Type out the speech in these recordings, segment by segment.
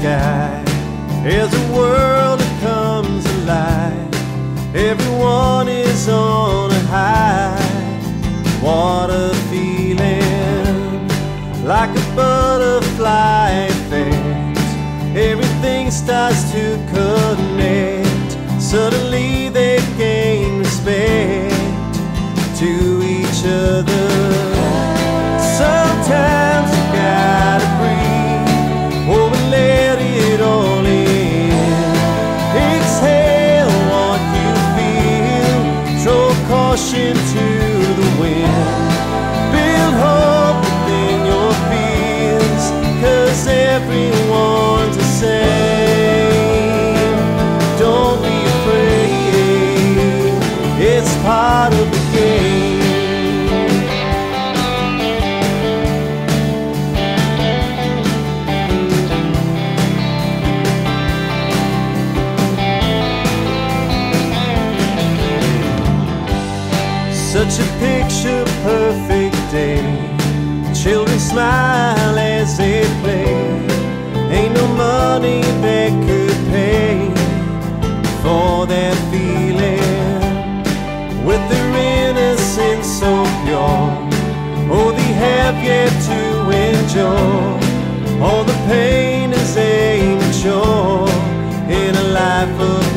sky is a world that comes alive. Everyone is on a high. What a feeling, like a butterfly effect. Everything starts to connect suddenly. Don't be afraid, it's part of the game. Such a picture perfect day, children smiling they play. Ain't no money they could pay for that feeling. With their innocence so pure, oh, they have yet to endure all the pain is they endure in a life of.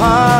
heart.